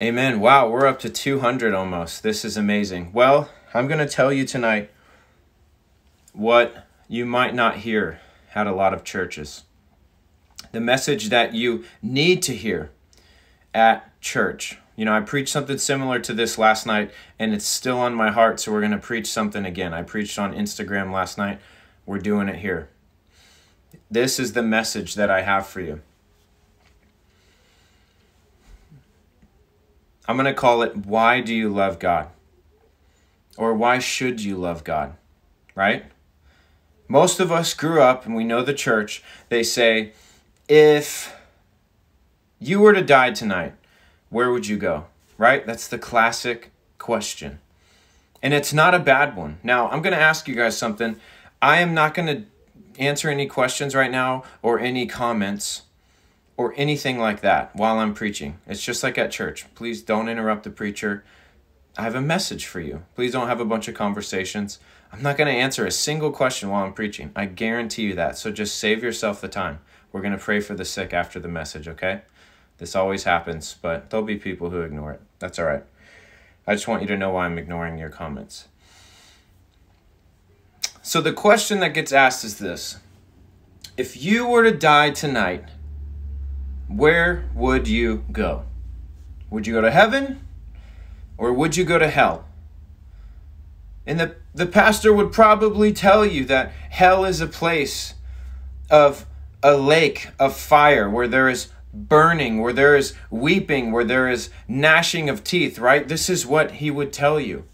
Amen. Wow, we're up to 200 almost. This is amazing. Well, I'm going to tell you tonight what you might not hear at a lot of churches. The message that you need to hear at church. You know, I preached something similar to this last night, and it's still on my heart, so we're going to preach something again. I preached on Instagram last night. We're doing it here. This is the message that I have for you. I'm going to call it Why Do You Love God? Or Why Should You Love God? Right? Most of us grew up and we know the church. They say, If you were to die tonight, where would you go? Right? That's the classic question. And it's not a bad one. Now, I'm going to ask you guys something. I am not going to answer any questions right now or any comments or anything like that while I'm preaching. It's just like at church. Please don't interrupt the preacher. I have a message for you. Please don't have a bunch of conversations. I'm not going to answer a single question while I'm preaching. I guarantee you that. So just save yourself the time. We're going to pray for the sick after the message, okay? This always happens, but there'll be people who ignore it. That's all right. I just want you to know why I'm ignoring your comments. So the question that gets asked is this If you were to die tonight, where would you go? Would you go to heaven or would you go to hell? And the, the pastor would probably tell you that hell is a place of a lake of fire where there is burning, where there is weeping, where there is gnashing of teeth, right? This is what he would tell you.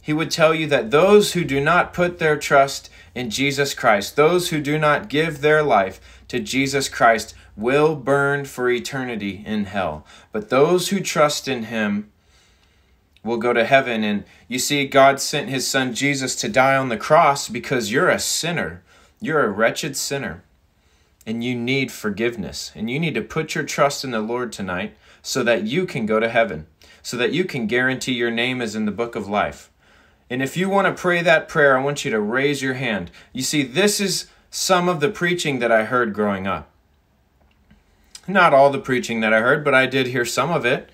He would tell you that those who do not put their trust in Jesus Christ, those who do not give their life to Jesus Christ, will burn for eternity in hell. But those who trust in him will go to heaven. And you see, God sent his son Jesus to die on the cross because you're a sinner. You're a wretched sinner. And you need forgiveness. And you need to put your trust in the Lord tonight so that you can go to heaven, so that you can guarantee your name is in the book of life. And if you want to pray that prayer, I want you to raise your hand. You see, this is some of the preaching that I heard growing up. Not all the preaching that I heard, but I did hear some of it.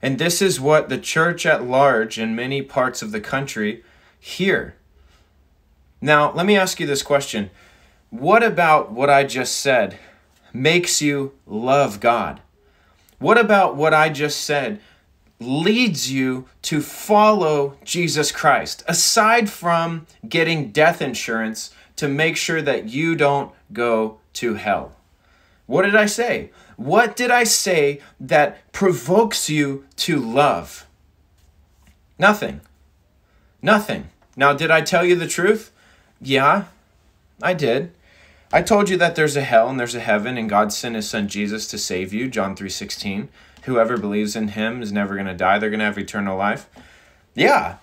And this is what the church at large in many parts of the country hear. Now, let me ask you this question What about what I just said makes you love God? What about what I just said leads you to follow Jesus Christ, aside from getting death insurance to make sure that you don't go to hell? What did I say? What did I say that provokes you to love? Nothing. Nothing. Now, did I tell you the truth? Yeah, I did. I told you that there's a hell and there's a heaven and God sent his son Jesus to save you, John 3:16. Whoever believes in him is never going to die, they're going to have eternal life. Yeah.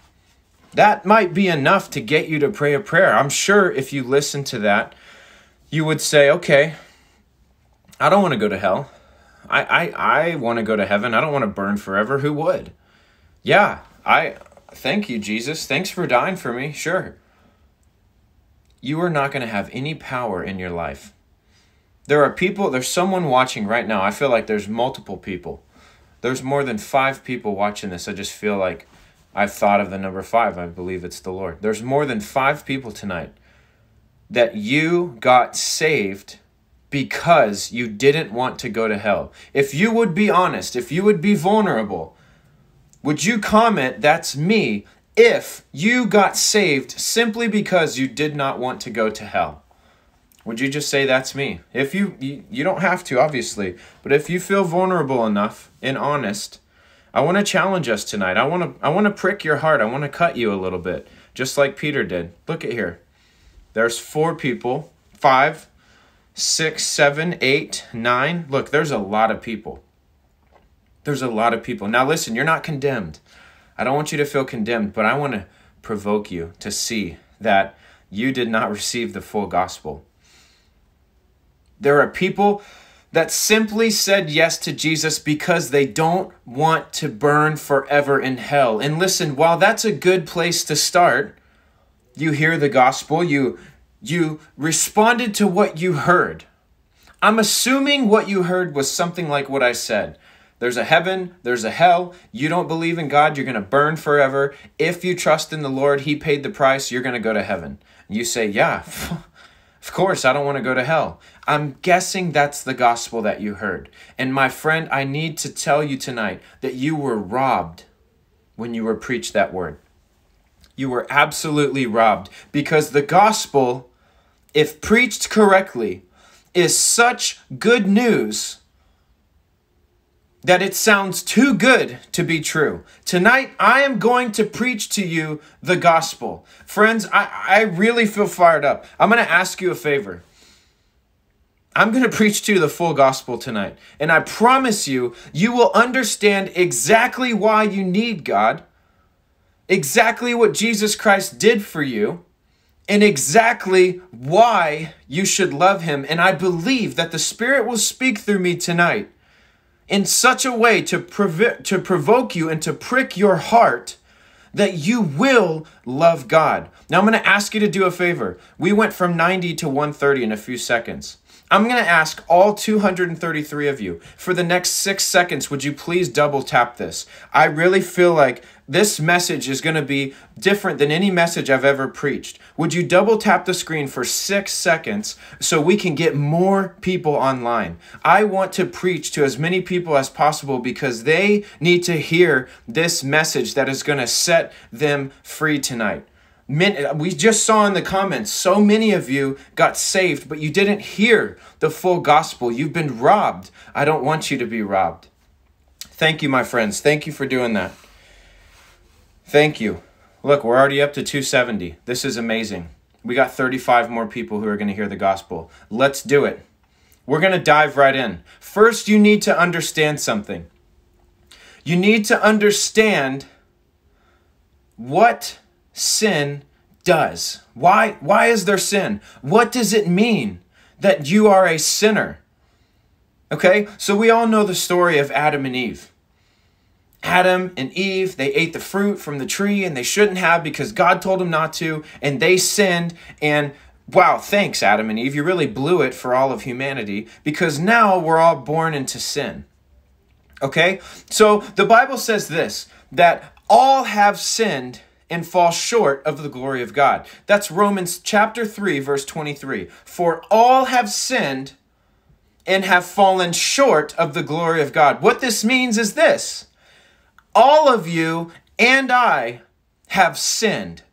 That might be enough to get you to pray a prayer. I'm sure if you listen to that, you would say, "Okay, I don't want to go to hell. I, I, I want to go to heaven. I don't want to burn forever. Who would? Yeah, I thank you, Jesus. Thanks for dying for me. Sure. You are not going to have any power in your life. There are people, there's someone watching right now. I feel like there's multiple people. There's more than five people watching this. I just feel like I've thought of the number five. I believe it's the Lord. There's more than five people tonight that you got saved because you didn't want to go to hell. If you would be honest, if you would be vulnerable, would you comment, That's me, if you got saved simply because you did not want to go to hell? Would you just say, That's me? If you, you, you don't have to, obviously, but if you feel vulnerable enough and honest, I want to challenge us tonight. I want to I want to prick your heart. I want to cut you a little bit, just like Peter did. Look at here. There's four people, five, six, seven, eight, nine. Look, there's a lot of people. There's a lot of people. Now, listen, you're not condemned. I don't want you to feel condemned, but I want to provoke you to see that you did not receive the full gospel. There are people that simply said yes to Jesus because they don't want to burn forever in hell. And listen, while that's a good place to start, you hear the gospel, you you responded to what you heard. I'm assuming what you heard was something like what I said. There's a heaven, there's a hell. You don't believe in God, you're going to burn forever. If you trust in the Lord, He paid the price, you're going to go to heaven. You say, Yeah, of course, I don't want to go to hell. I'm guessing that's the gospel that you heard. And my friend, I need to tell you tonight that you were robbed when you were preached that word. You were absolutely robbed because the gospel, if preached correctly, is such good news that it sounds too good to be true. Tonight, I am going to preach to you the gospel. Friends, I, I really feel fired up. I'm going to ask you a favor. I'm going to preach to you the full gospel tonight. And I promise you, you will understand exactly why you need God, exactly what Jesus Christ did for you, and exactly why you should love Him. And I believe that the Spirit will speak through me tonight in such a way to, to provoke you and to prick your heart that you will love God. Now, I'm going to ask you to do a favor. We went from 90 to 130 in a few seconds. I'm going to ask all 233 of you for the next six seconds, would you please double tap this? I really feel like this message is going to be different than any message I've ever preached. Would you double tap the screen for six seconds so we can get more people online? I want to preach to as many people as possible because they need to hear this message that is going to set them free tonight. We just saw in the comments, so many of you got saved, but you didn't hear the full gospel. You've been robbed. I don't want you to be robbed. Thank you, my friends. Thank you for doing that. Thank you. Look, we're already up to 270. This is amazing. We got 35 more people who are going to hear the gospel. Let's do it. We're going to dive right in. First, you need to understand something. You need to understand what sin does. Why, why is there sin? What does it mean that you are a sinner? Okay, so we all know the story of Adam and Eve. Adam and Eve, they ate the fruit from the tree and they shouldn't have because God told them not to, and they sinned. And wow, thanks, Adam and Eve. You really blew it for all of humanity because now we're all born into sin. Okay, so the Bible says this that all have sinned and fall short of the glory of God. That's Romans chapter 3 verse 23. For all have sinned and have fallen short of the glory of God. What this means is this. All of you and I have sinned.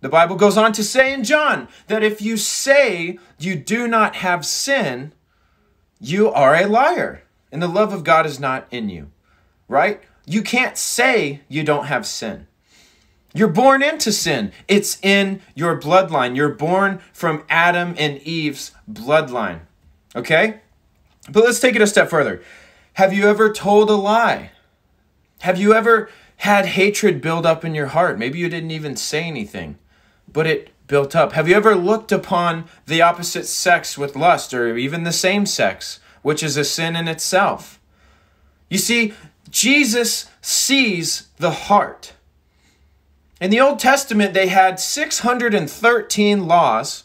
The Bible goes on to say in John that if you say you do not have sin, you are a liar, and the love of God is not in you. Right? You can't say you don't have sin. You're born into sin. It's in your bloodline. You're born from Adam and Eve's bloodline. Okay? But let's take it a step further. Have you ever told a lie? Have you ever had hatred build up in your heart? Maybe you didn't even say anything, but it built up. Have you ever looked upon the opposite sex with lust or even the same sex, which is a sin in itself? You see, Jesus sees the heart. In the Old Testament, they had 613 laws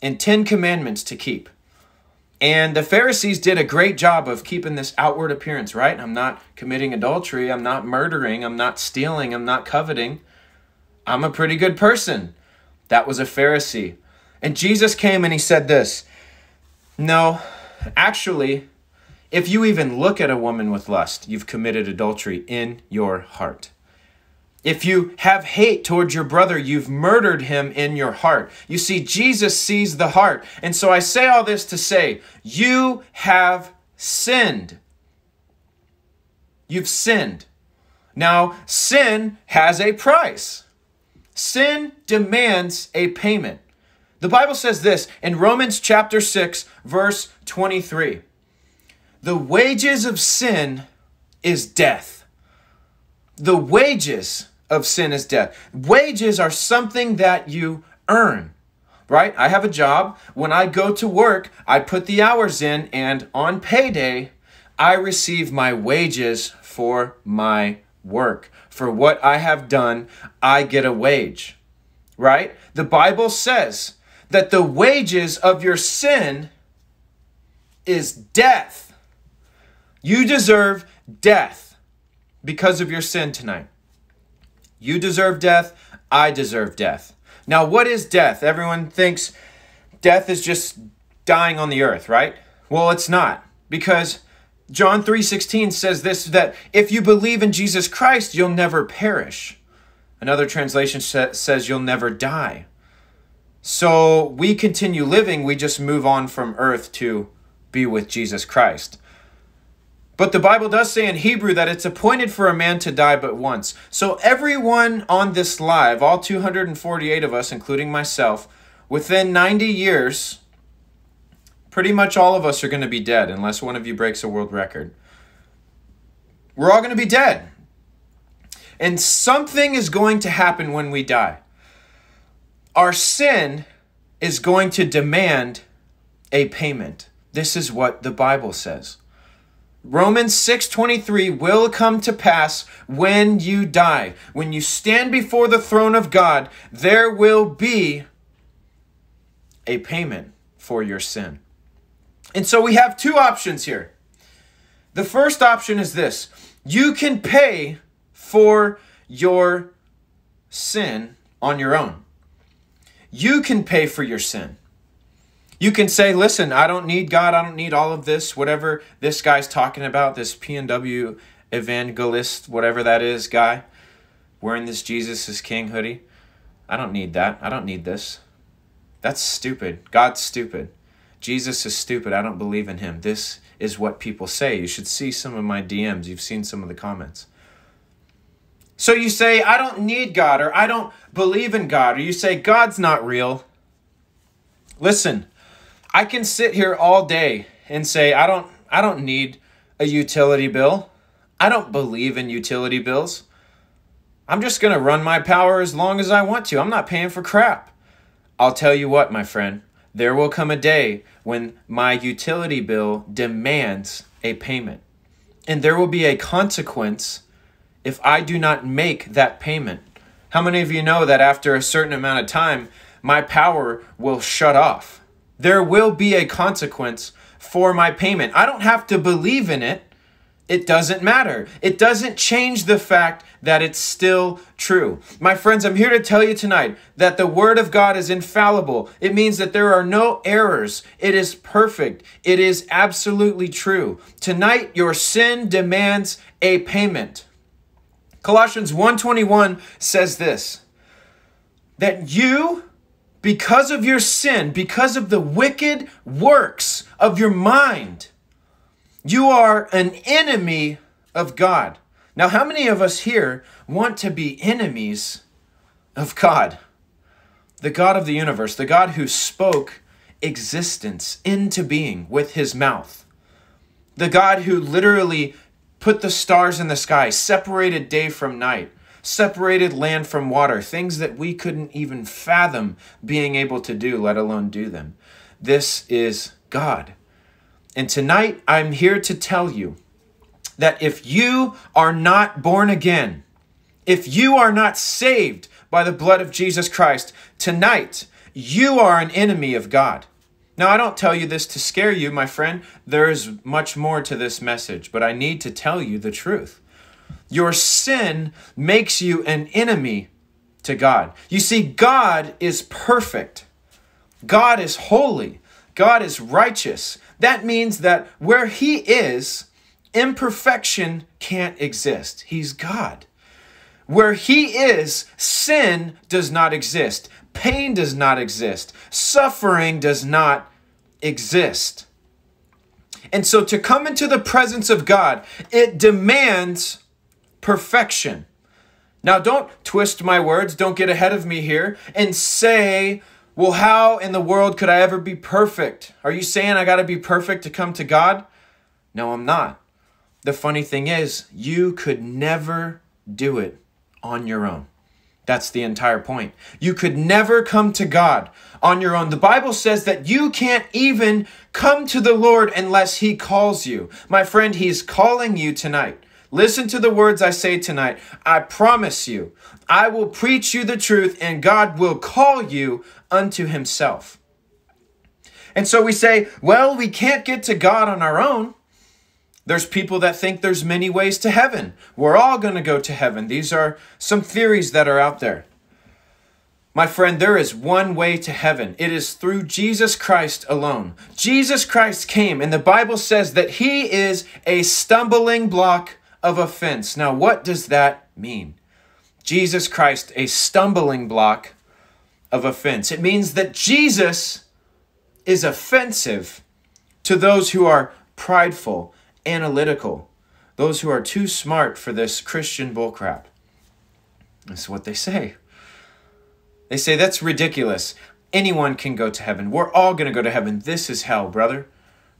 and 10 commandments to keep. And the Pharisees did a great job of keeping this outward appearance, right? I'm not committing adultery. I'm not murdering. I'm not stealing. I'm not coveting. I'm a pretty good person. That was a Pharisee. And Jesus came and he said this No, actually, if you even look at a woman with lust, you've committed adultery in your heart. If you have hate towards your brother, you've murdered him in your heart. You see, Jesus sees the heart. And so I say all this to say, you have sinned. You've sinned. Now, sin has a price. Sin demands a payment. The Bible says this in Romans chapter 6, verse 23 The wages of sin is death the wages of sin is death. Wages are something that you earn, right? I have a job. When I go to work, I put the hours in, and on payday, I receive my wages for my work. For what I have done, I get a wage, right? The Bible says that the wages of your sin is death. You deserve death because of your sin tonight. You deserve death. I deserve death. Now, what is death? Everyone thinks death is just dying on the earth, right? Well, it's not because John 3:16 says this that if you believe in Jesus Christ, you'll never perish. Another translation says you'll never die. So we continue living, we just move on from earth to be with Jesus Christ. But the Bible does say in Hebrew that it's appointed for a man to die but once. So everyone on this live, all 248 of us, including myself, within 90 years, pretty much all of us are going to be dead unless one of you breaks a world record. We're all going to be dead. And something is going to happen when we die. Our sin is going to demand a payment. This is what the Bible says. Romans 6:23 will come to pass when you die. When you stand before the throne of God, there will be a payment for your sin. And so we have two options here. The first option is this. You can pay for your sin on your own. You can pay for your sin. You can say, listen, I don't need God. I don't need all of this, whatever this guy's talking about, this PNW evangelist, whatever that is, guy, wearing this Jesus is King hoodie. I don't need that. I don't need this. That's stupid. God's stupid. Jesus is stupid. I don't believe in him. This is what people say. You should see some of my DMs. You've seen some of the comments. So you say, I don't need God, or I don't believe in God, or you say, God's not real. Listen, I can sit here all day and say I don't I don't need a utility bill. I don't believe in utility bills. I'm just going to run my power as long as I want to. I'm not paying for crap. I'll tell you what, my friend, there will come a day when my utility bill demands a payment. And there will be a consequence if I do not make that payment. How many of you know that after a certain amount of time, my power will shut off? There will be a consequence for my payment. I don't have to believe in it. It doesn't matter. It doesn't change the fact that it's still true. My friends, I'm here to tell you tonight that the Word of God is infallible. It means that there are no errors. It is perfect. It is absolutely true. Tonight, your sin demands a payment. Colossians 1:21 says this that you because of your sin, because of the wicked works of your mind, you are an enemy of God. Now, how many of us here want to be enemies of God? The God of the universe, the God who spoke existence into being with his mouth. The God who literally put the stars in the sky, separated day from night, separated land from water, things that we couldn't even fathom being able to do, let alone do them. This is God. And tonight, I'm here to tell you that if you are not born again, if you are not saved by the blood of Jesus Christ, tonight, you are an enemy of God. Now, I don't tell you this to scare you, my friend. There is much more to this message, but I need to tell you the truth. Your sin makes you an enemy to God. You see, God is perfect, God is holy, God is righteous. That means that where He is, imperfection can't exist. He's God. Where He is, sin does not exist, pain does not exist, suffering does not exist. And so to come into the presence of God, it demands perfection. Now, don't twist my words, don't get ahead of me here and say, well, how in the world could I ever be perfect? Are you saying I got to be perfect to come to God? No, I'm not. The funny thing is, you could never do it on your own. That's the entire point. You could never come to God on your own. The Bible says that you can't even come to the Lord unless He calls you. My friend, He's calling you tonight. Listen to the words I say tonight. I promise you, I will preach you the truth, and God will call you unto himself. And so we say, well, we can't get to God on our own. There's people that think there's many ways to heaven. We're all going to go to heaven. These are some theories that are out there. My friend, there is one way to heaven. It is through Jesus Christ alone. Jesus Christ came, and the Bible says that he is a stumbling block of offense. Now, what does that mean? Jesus Christ, a stumbling block of offense. It means that Jesus is offensive to those who are prideful, analytical, those who are too smart for this Christian bullcrap. That's what they say. They say that's ridiculous. Anyone can go to heaven. We're all going to go to heaven. This is hell, brother.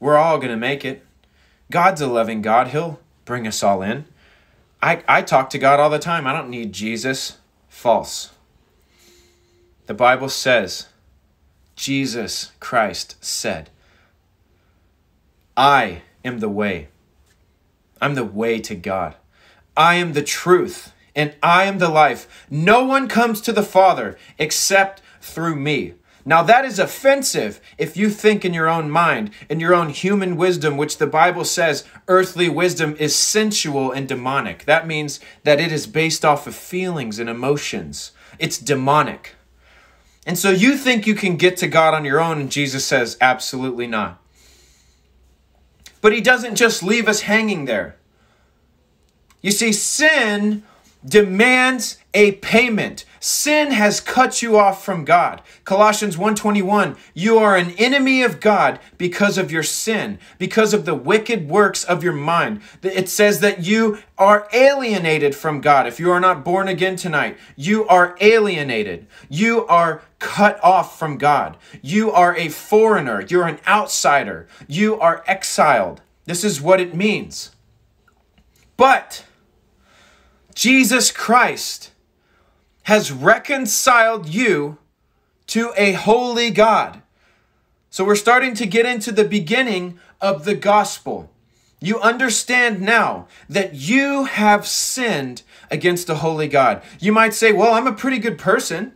We're all going to make it. God's a loving God. He'll bring us all in. I, I talk to God all the time. I don't need Jesus. False. The Bible says, Jesus Christ said, I am the way. I'm the way to God. I am the truth and I am the life. No one comes to the Father except through me. Now, that is offensive if you think in your own mind, in your own human wisdom, which the Bible says earthly wisdom is sensual and demonic. That means that it is based off of feelings and emotions, it's demonic. And so you think you can get to God on your own, and Jesus says, absolutely not. But he doesn't just leave us hanging there. You see, sin demands a payment. Sin has cut you off from God. Colossians 1:21, you are an enemy of God because of your sin, because of the wicked works of your mind. It says that you are alienated from God. If you are not born again tonight, you are alienated. You are cut off from God. You are a foreigner, you're an outsider. You are exiled. This is what it means. But Jesus Christ has reconciled you to a holy God. So we're starting to get into the beginning of the gospel. You understand now that you have sinned against a holy God. You might say, "Well, I'm a pretty good person."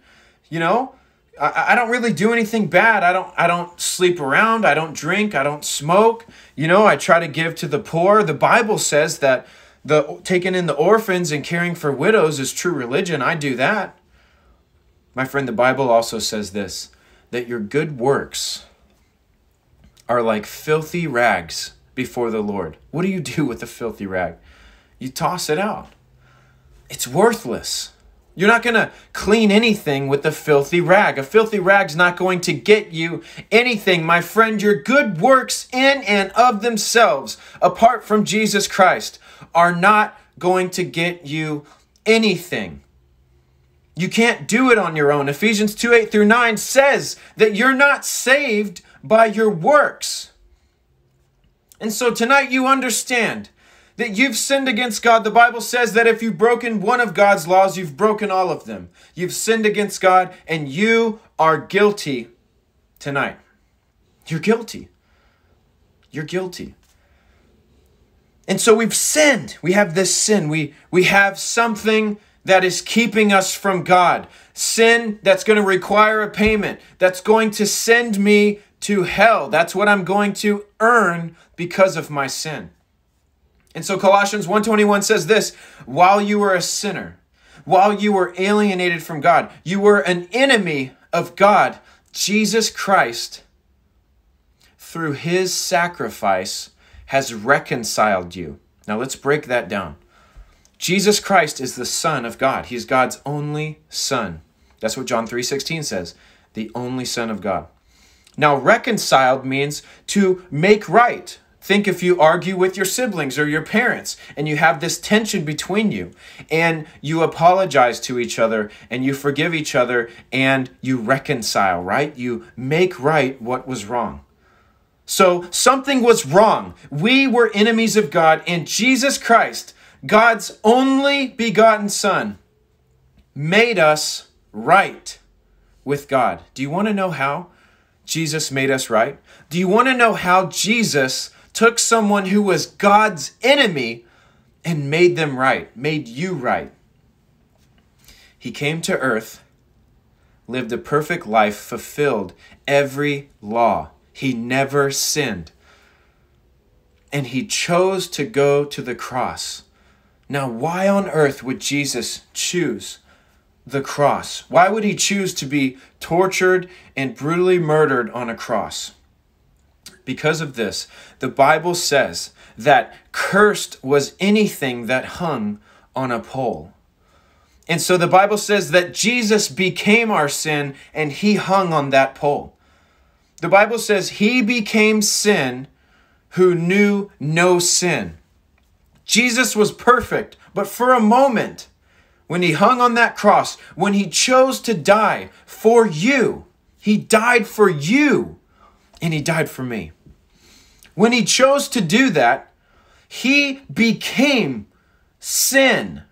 You know, I, I don't really do anything bad. I don't I don't sleep around, I don't drink, I don't smoke. You know, I try to give to the poor. The Bible says that the taking in the orphans and caring for widows is true religion. I do that. My friend, the Bible also says this that your good works are like filthy rags before the Lord. What do you do with a filthy rag? You toss it out. It's worthless. You're not going to clean anything with a filthy rag. A filthy rag's not going to get you anything. My friend, your good works in and of themselves, apart from Jesus Christ, are not going to get you anything. You can't do it on your own. Ephesians 2 8 through 9 says that you're not saved by your works. And so tonight you understand that you've sinned against God. The Bible says that if you've broken one of God's laws, you've broken all of them. You've sinned against God and you are guilty tonight. You're guilty. You're guilty. And so we've sinned. We have this sin. We, we have something that is keeping us from God. Sin that's going to require a payment, that's going to send me to hell. That's what I'm going to earn because of my sin. And so Colossians 1:21 says this, while you were a sinner, while you were alienated from God, you were an enemy of God, Jesus Christ through his sacrifice has reconciled you. Now let's break that down. Jesus Christ is the son of God. He's God's only son. That's what John 3:16 says, the only son of God. Now reconciled means to make right, Think if you argue with your siblings or your parents and you have this tension between you and you apologize to each other and you forgive each other and you reconcile, right? You make right what was wrong. So something was wrong. We were enemies of God and Jesus Christ, God's only begotten Son, made us right with God. Do you want to know how Jesus made us right? Do you want to know how Jesus took someone who was God's enemy and made them right, made you right. He came to earth, lived a perfect life, fulfilled every law. He never sinned. and he chose to go to the cross. Now, why on earth would Jesus choose the cross? Why would he choose to be tortured and brutally murdered on a cross? Because of this, the Bible says that cursed was anything that hung on a pole. And so the Bible says that Jesus became our sin and he hung on that pole. The Bible says he became sin who knew no sin. Jesus was perfect, but for a moment, when he hung on that cross, when he chose to die for you, he died for you and he died for me. When he chose to do that, he became sin.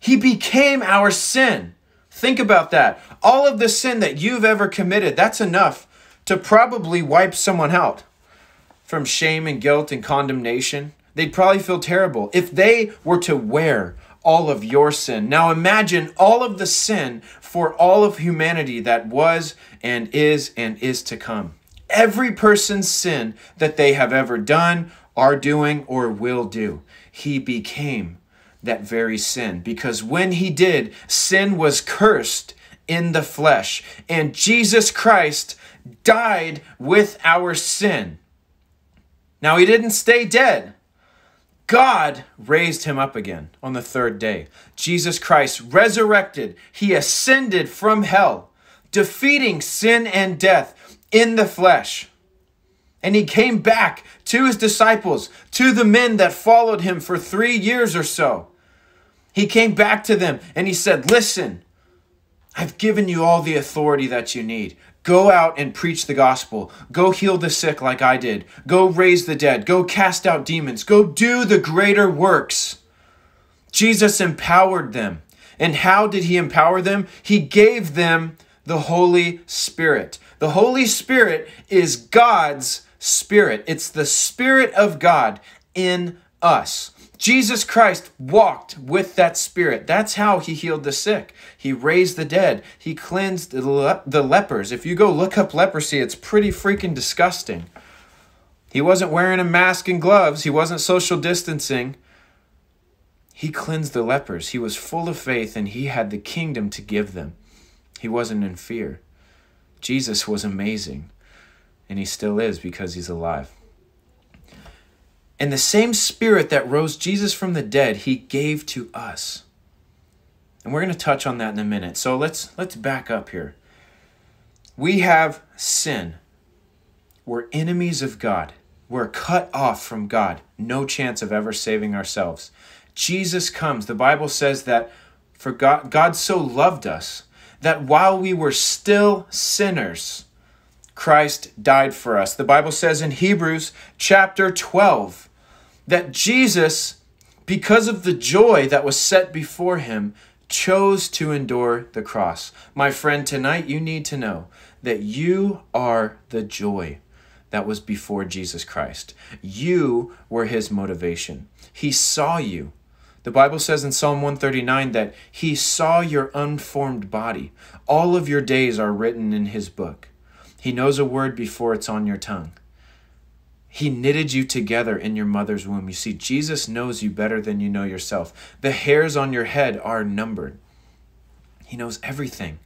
He became our sin. Think about that. All of the sin that you've ever committed, that's enough to probably wipe someone out from shame and guilt and condemnation. They'd probably feel terrible if they were to wear all of your sin. Now imagine all of the sin for all of humanity that was and is and is to come. Every person's sin that they have ever done, are doing, or will do. He became that very sin. Because when he did, sin was cursed in the flesh. And Jesus Christ died with our sin. Now, he didn't stay dead. God raised him up again on the third day. Jesus Christ resurrected. He ascended from hell, defeating sin and death in the flesh. And he came back to his disciples, to the men that followed him for three years or so. He came back to them and he said, Listen, I've given you all the authority that you need. Go out and preach the gospel. Go heal the sick like I did. Go raise the dead. Go cast out demons. Go do the greater works. Jesus empowered them. And how did he empower them? He gave them the Holy Spirit. The Holy Spirit is God's Spirit, it's the Spirit of God in us. Jesus Christ walked with that spirit. That's how he healed the sick. He raised the dead. He cleansed the, le- the lepers. If you go look up leprosy, it's pretty freaking disgusting. He wasn't wearing a mask and gloves, he wasn't social distancing. He cleansed the lepers. He was full of faith and he had the kingdom to give them. He wasn't in fear. Jesus was amazing, and he still is because he's alive. And the same spirit that rose Jesus from the dead, he gave to us. And we're going to touch on that in a minute. So let's let's back up here. We have sin. We're enemies of God. We're cut off from God. No chance of ever saving ourselves. Jesus comes. The Bible says that for God God so loved us that while we were still sinners, Christ died for us. The Bible says in Hebrews chapter 12 that Jesus, because of the joy that was set before him, chose to endure the cross. My friend, tonight you need to know that you are the joy that was before Jesus Christ. You were his motivation. He saw you. The Bible says in Psalm 139 that he saw your unformed body. All of your days are written in his book. He knows a word before it's on your tongue. He knitted you together in your mother's womb. You see, Jesus knows you better than you know yourself. The hairs on your head are numbered. He knows everything.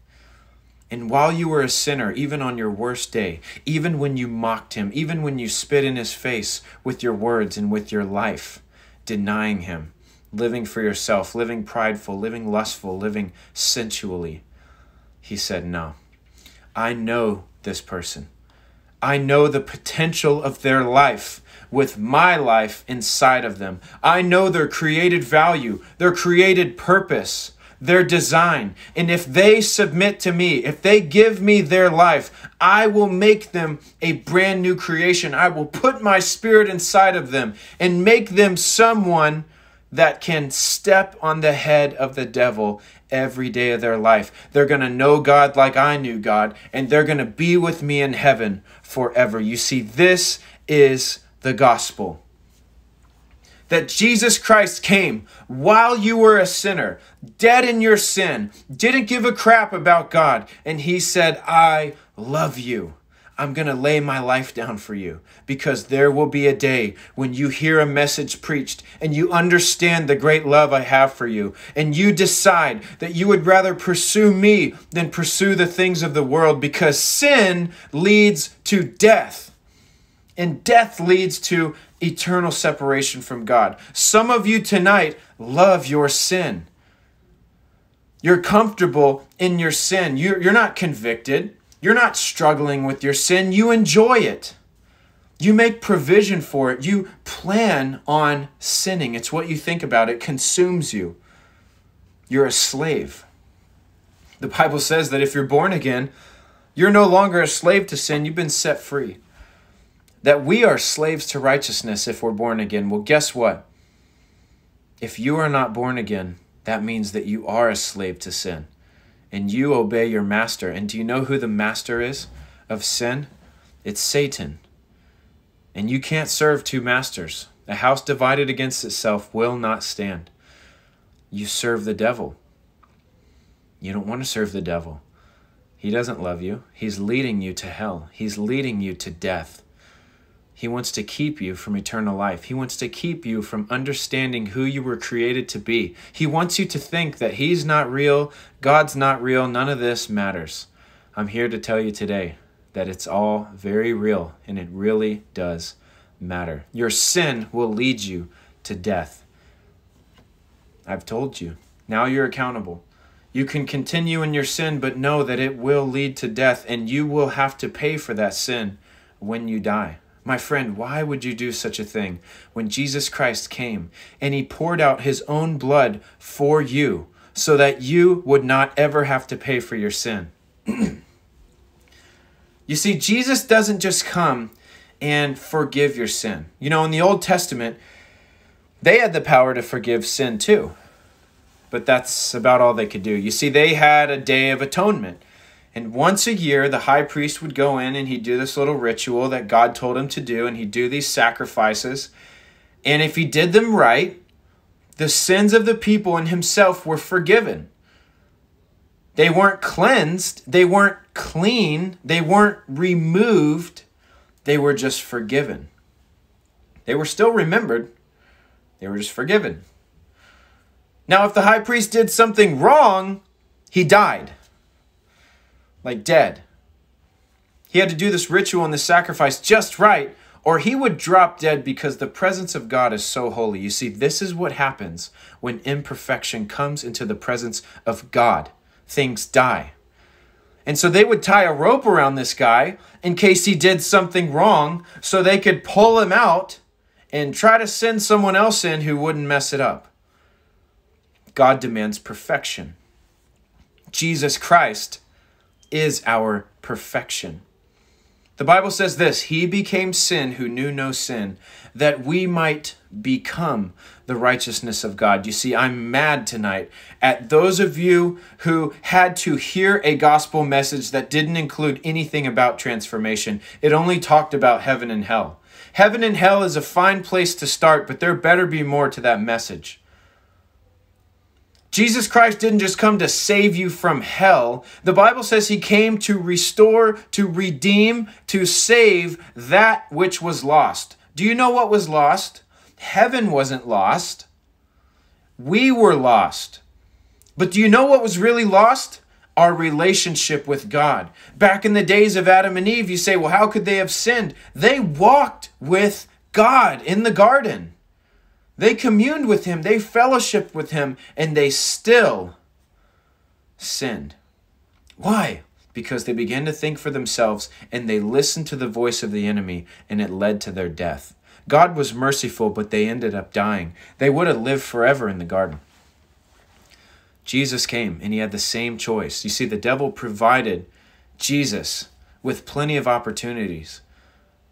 And while you were a sinner, even on your worst day, even when you mocked him, even when you spit in his face with your words and with your life, denying him, living for yourself, living prideful, living lustful, living sensually, he said, No, I know this person. I know the potential of their life with my life inside of them. I know their created value, their created purpose, their design. And if they submit to me, if they give me their life, I will make them a brand new creation. I will put my spirit inside of them and make them someone that can step on the head of the devil every day of their life. They're going to know God like I knew God, and they're going to be with me in heaven forever. You see, this is the gospel. That Jesus Christ came while you were a sinner, dead in your sin, didn't give a crap about God, and He said, I love you. I'm going to lay my life down for you because there will be a day when you hear a message preached and you understand the great love I have for you and you decide that you would rather pursue me than pursue the things of the world because sin leads to death and death leads to eternal separation from God. Some of you tonight love your sin. You're comfortable in your sin. You're, you're not convicted. You're not struggling with your sin. You enjoy it. You make provision for it. You plan on sinning. It's what you think about. It consumes you. You're a slave. The Bible says that if you're born again, you're no longer a slave to sin. You've been set free that we are slaves to righteousness if we're born again. Well, guess what? If you are not born again, that means that you are a slave to sin and you obey your master. And do you know who the master is of sin? It's Satan. And you can't serve two masters. A house divided against itself will not stand. You serve the devil. You don't want to serve the devil. He doesn't love you. He's leading you to hell. He's leading you to death. He wants to keep you from eternal life. He wants to keep you from understanding who you were created to be. He wants you to think that He's not real, God's not real, none of this matters. I'm here to tell you today that it's all very real and it really does matter. Your sin will lead you to death. I've told you. Now you're accountable. You can continue in your sin, but know that it will lead to death, and you will have to pay for that sin when you die. My friend, why would you do such a thing when Jesus Christ came and he poured out his own blood for you so that you would not ever have to pay for your sin? you see, Jesus doesn't just come and forgive your sin. You know, in the Old Testament, they had the power to forgive sin too, but that's about all they could do. You see, they had a day of atonement and once a year, the high priest would go in and he'd do this little ritual that God told him to do, and he'd do these sacrifices. And if he did them right, the sins of the people and himself were forgiven. They weren't cleansed, they weren't clean, they weren't removed, they were just forgiven. They were still remembered, they were just forgiven. Now, if the high priest did something wrong, he died like dead. He had to do this ritual and this sacrifice just right, or he would drop dead because the presence of God is so holy. You see, this is what happens when imperfection comes into the presence of God. Things die. And so they would tie a rope around this guy in case he did something wrong so they could pull him out and try to send someone else in who wouldn't mess it up. God demands perfection. Jesus Christ is our perfection. The Bible says this He became sin who knew no sin, that we might become the righteousness of God. You see, I'm mad tonight at those of you who had to hear a gospel message that didn't include anything about transformation, it only talked about heaven and hell. Heaven and hell is a fine place to start, but there better be more to that message. Jesus Christ didn't just come to save you from hell. The Bible says he came to restore, to redeem, to save that which was lost. Do you know what was lost? Heaven wasn't lost. We were lost. But do you know what was really lost? Our relationship with God. Back in the days of Adam and Eve, you say, well, how could they have sinned? They walked with God in the garden. They communed with him, they fellowshiped with him, and they still sinned. Why? Because they began to think for themselves and they listened to the voice of the enemy, and it led to their death. God was merciful, but they ended up dying. They would have lived forever in the garden. Jesus came and he had the same choice. You see, the devil provided Jesus with plenty of opportunities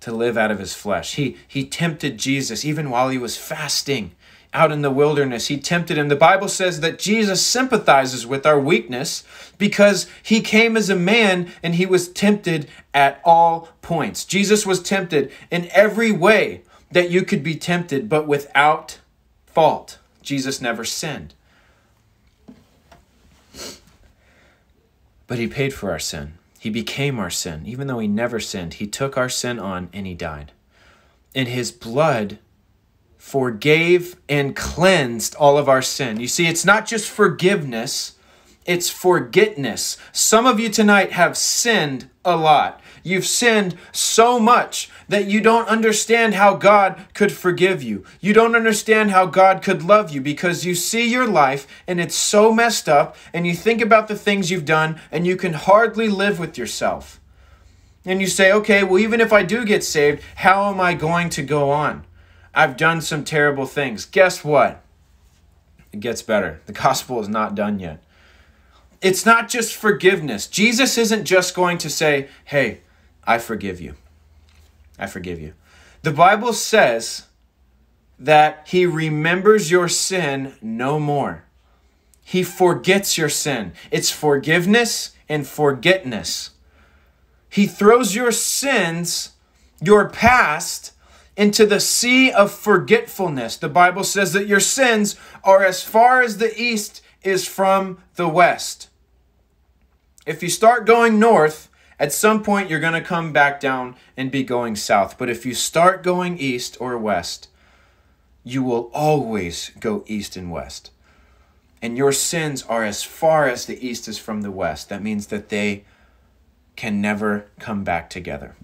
to live out of his flesh. He, he tempted Jesus even while he was fasting out in the wilderness. He tempted him. The Bible says that Jesus sympathizes with our weakness because he came as a man and he was tempted at all points. Jesus was tempted in every way that you could be tempted, but without fault. Jesus never sinned. But he paid for our sin. He became our sin. Even though he never sinned, he took our sin on and he died. And his blood forgave and cleansed all of our sin. You see, it's not just forgiveness, it's forgetness. Some of you tonight have sinned a lot. You've sinned so much that you don't understand how God could forgive you. You don't understand how God could love you because you see your life and it's so messed up, and you think about the things you've done, and you can hardly live with yourself. And you say, okay, well, even if I do get saved, how am I going to go on? I've done some terrible things. Guess what? It gets better. The gospel is not done yet. It's not just forgiveness. Jesus isn't just going to say, hey, I forgive you. I forgive you. The Bible says that he remembers your sin no more. He forgets your sin. It's forgiveness and forgetness. He throws your sins, your past, into the sea of forgetfulness. The Bible says that your sins are as far as the east is from the west. If you start going north, at some point you're going to come back down and be going south. But if you start going east or west, you will always go east and west. And your sins are as far as the east is from the west. That means that they can never come back together.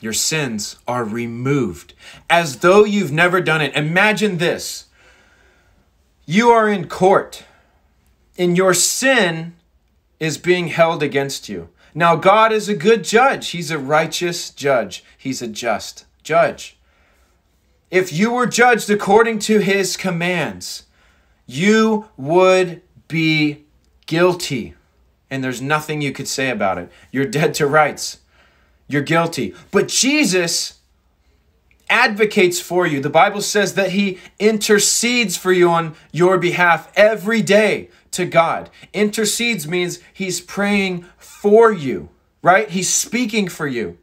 Your sins are removed as though you've never done it. Imagine this you are in court, and your sin is being held against you. Now, God is a good judge. He's a righteous judge. He's a just judge. If you were judged according to his commands, you would be guilty. And there's nothing you could say about it. You're dead to rights. You're guilty. But Jesus advocates for you. The Bible says that he intercedes for you on your behalf every day to God. Intercedes means he's praying for you, right? He's speaking for you.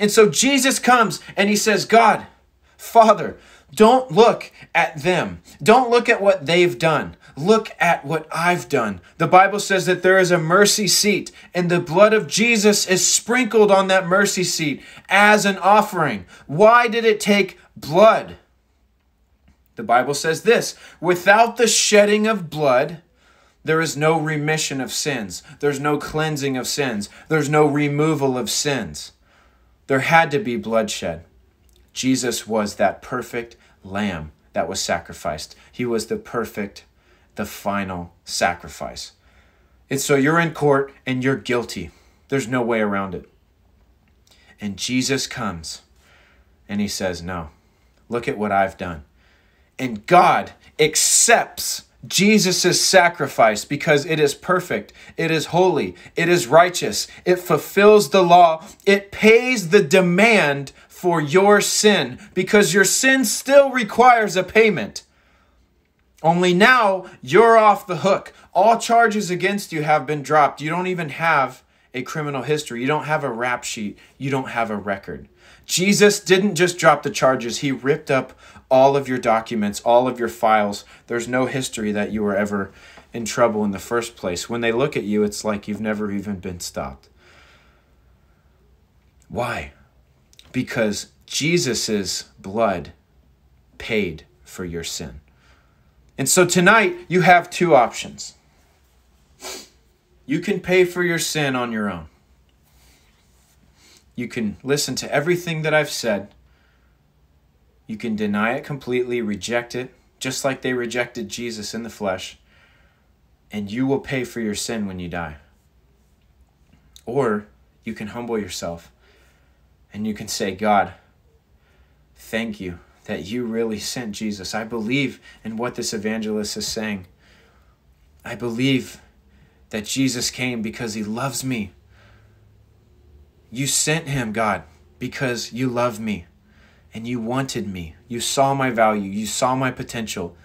And so Jesus comes and he says, God, Father, don't look at them. Don't look at what they've done. Look at what I've done. The Bible says that there is a mercy seat, and the blood of Jesus is sprinkled on that mercy seat as an offering. Why did it take blood? The Bible says this without the shedding of blood, there is no remission of sins. There's no cleansing of sins. There's no removal of sins. There had to be bloodshed. Jesus was that perfect lamb that was sacrificed. He was the perfect, the final sacrifice. And so you're in court and you're guilty. There's no way around it. And Jesus comes and he says, No, look at what I've done. And God accepts Jesus' sacrifice because it is perfect, it is holy, it is righteous, it fulfills the law, it pays the demand for your sin because your sin still requires a payment. Only now you're off the hook. All charges against you have been dropped. You don't even have a criminal history. You don't have a rap sheet. You don't have a record. Jesus didn't just drop the charges, he ripped up all of your documents, all of your files. There's no history that you were ever in trouble in the first place. When they look at you, it's like you've never even been stopped. Why? because Jesus' blood paid for your sin. And so tonight, you have two options. You can pay for your sin on your own. You can listen to everything that I've said. You can deny it completely, reject it, just like they rejected Jesus in the flesh, and you will pay for your sin when you die. Or you can humble yourself and you can say, God, thank you that you really sent Jesus. I believe in what this evangelist is saying. I believe that Jesus came because he loves me. You sent him, God, because you love me and you wanted me. You saw my value, you saw my potential,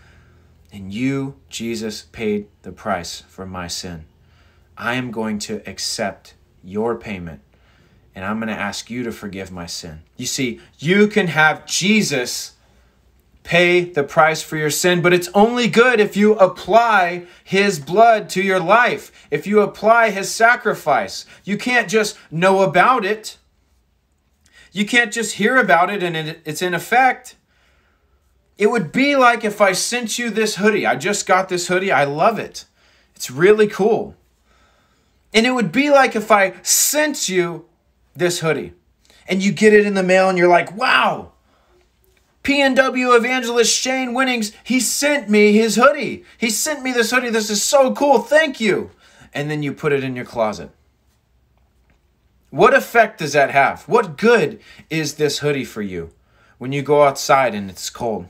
and you, Jesus, paid the price for my sin. I am going to accept your payment and I'm going to ask you to forgive my sin. You see, you can have Jesus pay the price for your sin, but it's only good if you apply his blood to your life, if you apply his sacrifice. You can't just know about it. You can't just hear about it and it's in effect. It would be like if I sent you this hoodie. I just got this hoodie. I love it. It's really cool. And it would be like if I sent you this hoodie and you get it in the mail and you're like, wow, PNW evangelist Shane Winnings, he sent me his hoodie. He sent me this hoodie. This is so cool. Thank you. And then you put it in your closet. What effect does that have? What good is this hoodie for you when you go outside and it's cold?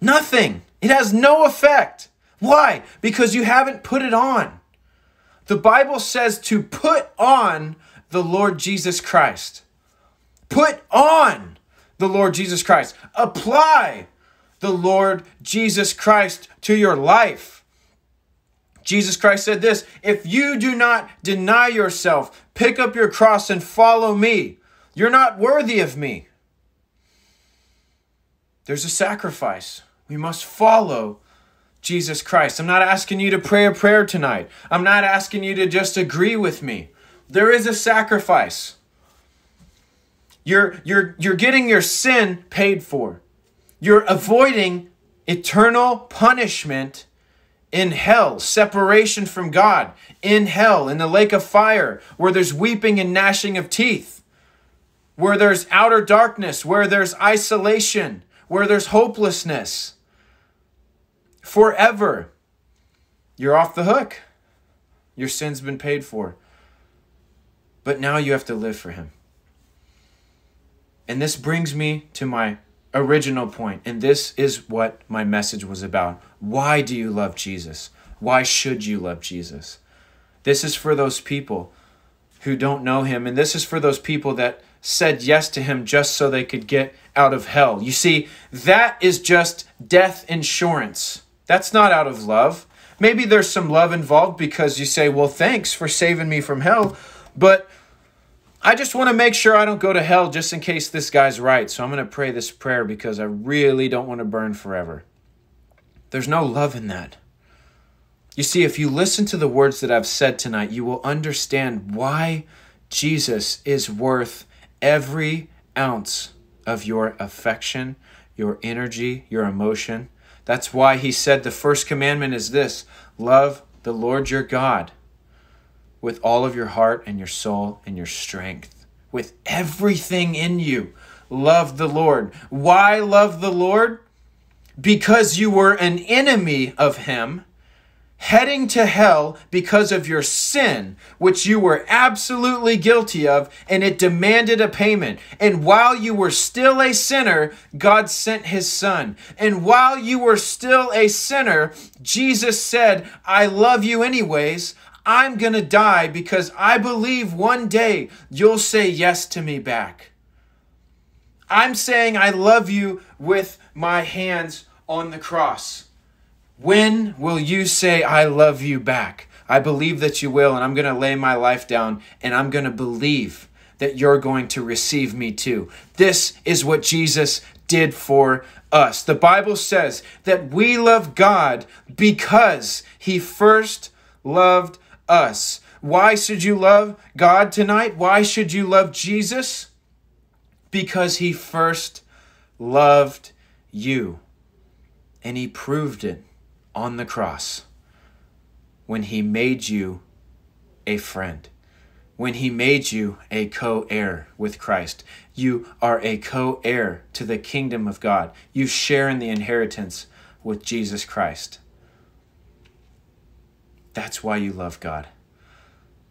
Nothing. It has no effect. Why? Because you haven't put it on. The Bible says to put on the Lord Jesus Christ. Put on the Lord Jesus Christ. Apply the Lord Jesus Christ to your life. Jesus Christ said this If you do not deny yourself, pick up your cross and follow me, you're not worthy of me. There's a sacrifice. We must follow Jesus Christ. I'm not asking you to pray a prayer tonight. I'm not asking you to just agree with me. There is a sacrifice. You're, you're, you're getting your sin paid for. You're avoiding eternal punishment in hell, separation from God, in hell, in the lake of fire, where there's weeping and gnashing of teeth, where there's outer darkness, where there's isolation, where there's hopelessness. Forever. You're off the hook. Your sin's been paid for. But now you have to live for Him. And this brings me to my original point, and this is what my message was about. Why do you love Jesus? Why should you love Jesus? This is for those people who don't know him, and this is for those people that said yes to him just so they could get out of hell. You see, that is just death insurance. That's not out of love. Maybe there's some love involved because you say, well, thanks for saving me from hell, but I just want to make sure I don't go to hell just in case this guy's right. So I'm going to pray this prayer because I really don't want to burn forever. There's no love in that. You see, if you listen to the words that I've said tonight, you will understand why Jesus is worth every ounce of your affection, your energy, your emotion. That's why he said the first commandment is this love the Lord your God with all of your heart and your soul and your strength, with everything in you. Love the Lord. Why love the Lord? Because you were an enemy of Him, heading to hell because of your sin, which you were absolutely guilty of, and it demanded a payment. And while you were still a sinner, God sent His Son. And while you were still a sinner, Jesus said, I love you anyways. I'm going to die because I believe one day you'll say yes to me back. I'm saying I love you with my hands on the cross. When will you say I love you back? I believe that you will, and I'm going to lay my life down and I'm going to believe that you're going to receive me too. This is what Jesus did for us. The Bible says that we love God because he first loved us. Why should you love God tonight? Why should you love Jesus? Because he first loved you. And he proved it on the cross when he made you a friend, when he made you a co heir with Christ. You are a co heir to the kingdom of God. You share in the inheritance with Jesus Christ. That's why you love God.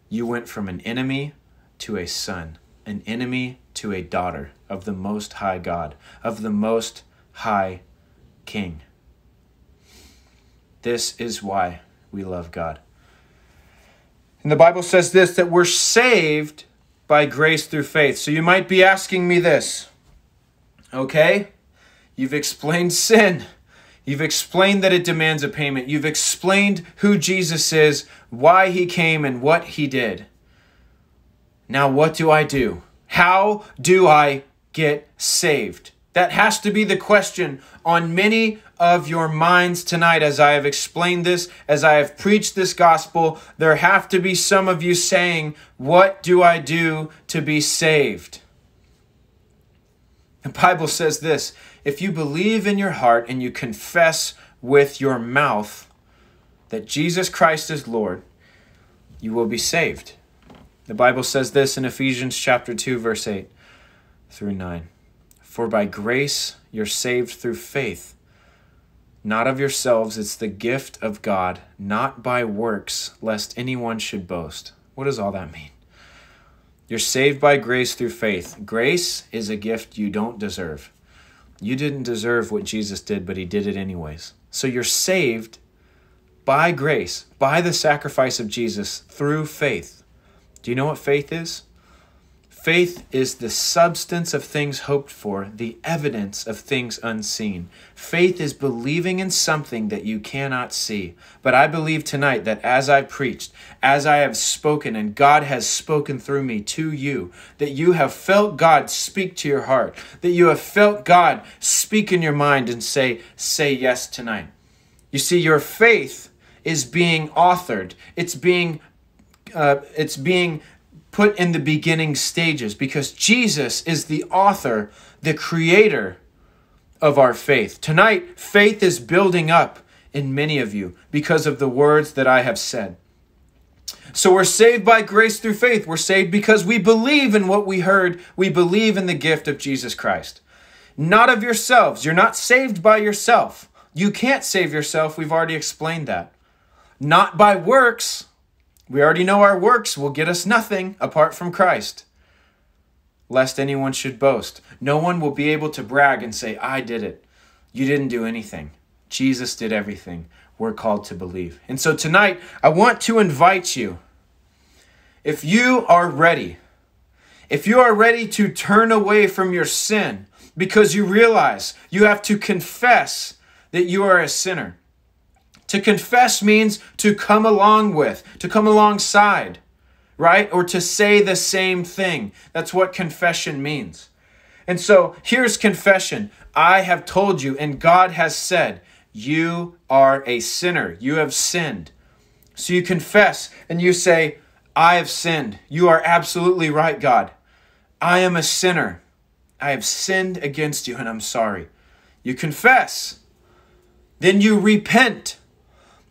You went from an enemy to a son, an enemy to a daughter of the Most High God, of the Most High King. This is why we love God. And the Bible says this that we're saved by grace through faith. So you might be asking me this. Okay? You've explained sin. You've explained that it demands a payment. You've explained who Jesus is, why he came, and what he did. Now, what do I do? How do I get saved? That has to be the question on many of your minds tonight as I have explained this, as I have preached this gospel. There have to be some of you saying, What do I do to be saved? The Bible says this if you believe in your heart and you confess with your mouth that Jesus Christ is Lord, you will be saved. The Bible says this in Ephesians chapter 2 verse 8 through 9. For by grace you're saved through faith, not of yourselves, it's the gift of God, not by works, lest anyone should boast. What does all that mean? You're saved by grace through faith. Grace is a gift you don't deserve. You didn't deserve what Jesus did, but he did it anyways. So you're saved by grace, by the sacrifice of Jesus through faith. Do you know what faith is? Faith is the substance of things hoped for, the evidence of things unseen. Faith is believing in something that you cannot see. But I believe tonight that as I preached, as I have spoken, and God has spoken through me to you, that you have felt God speak to your heart, that you have felt God speak in your mind and say, say yes tonight. You see, your faith is being authored. It's being uh, it's being put in the beginning stages because Jesus is the author, the creator of our faith. Tonight, faith is building up in many of you because of the words that I have said. So we're saved by grace through faith. We're saved because we believe in what we heard. We believe in the gift of Jesus Christ. Not of yourselves. You're not saved by yourself. You can't save yourself. We've already explained that. Not by works. We already know our works will get us nothing apart from Christ. Lest anyone should boast. No one will be able to brag and say, I did it. You didn't do anything. Jesus did everything. We're called to believe. And so tonight, I want to invite you. If you are ready, if you are ready to turn away from your sin because you realize you have to confess that you are a sinner, to confess means to come along with, to come alongside, right? Or to say the same thing. That's what confession means. And so here's confession I have told you, and God has said, You are a sinner. You have sinned. So you confess and you say, I have sinned. You are absolutely right, God. I am a sinner. I have sinned against you and I'm sorry. You confess. Then you repent.